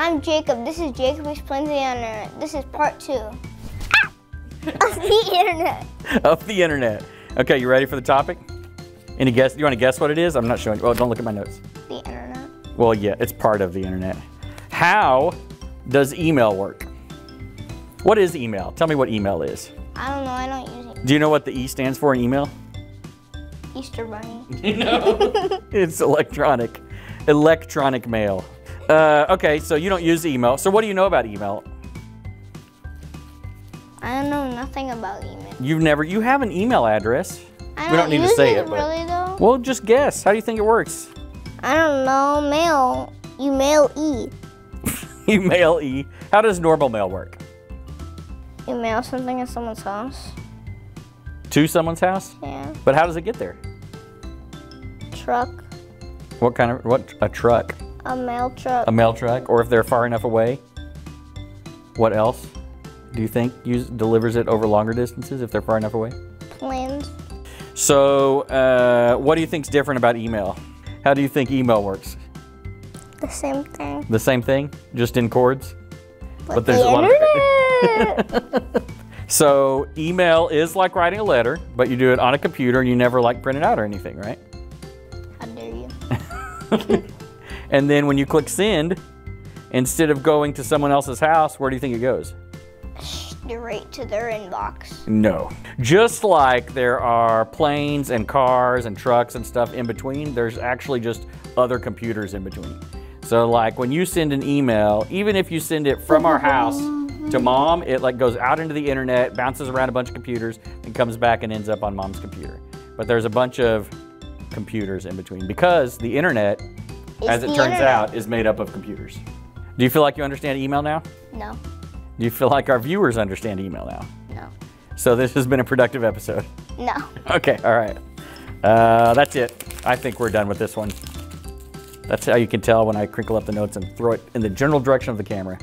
I'm Jacob. This is Jacob Explains the Internet. This is part two ah! of the internet. of the internet. Okay, you ready for the topic? Any guess? You want to guess what it is? I'm not showing you. Oh, don't look at my notes. The internet. Well, yeah, it's part of the internet. How does email work? What is email? Tell me what email is. I don't know. I don't use it. Do you know what the E stands for in email? Easter Bunny. no. It's electronic. Electronic mail. Uh, okay, so you don't use email. So what do you know about email? I don't know nothing about email. You've never, you have an email address. I We don't need to say it, it, but- really though. Well, just guess. How do you think it works? I don't know. Mail. You mail E. You mail E. How does normal mail work? You mail something at someone's house. To someone's house? Yeah. But how does it get there? Truck. What kind of, what, a truck? A mail truck. A mail truck? Or if they're far enough away? What else do you think use, delivers it over longer distances if they're far enough away? Planes. So, uh, what do you think's different about email? How do you think email works? The same thing. The same thing, just in chords? But there's the a lot of- So, email is like writing a letter, but you do it on a computer and you never like print it out or anything, right? How dare you? And then when you click send, instead of going to someone else's house, where do you think it goes? Straight to their inbox. No. Just like there are planes and cars and trucks and stuff in between, there's actually just other computers in between. So like when you send an email, even if you send it from our house to mom, it like goes out into the internet, bounces around a bunch of computers, and comes back and ends up on mom's computer. But there's a bunch of computers in between because the internet, It's as it turns internet. out, is made up of computers. Do you feel like you understand email now? No. Do you feel like our viewers understand email now? No. So this has been a productive episode. No. Okay, all right. Uh, that's it. I think we're done with this one. That's how you can tell when I crinkle up the notes and throw it in the general direction of the camera.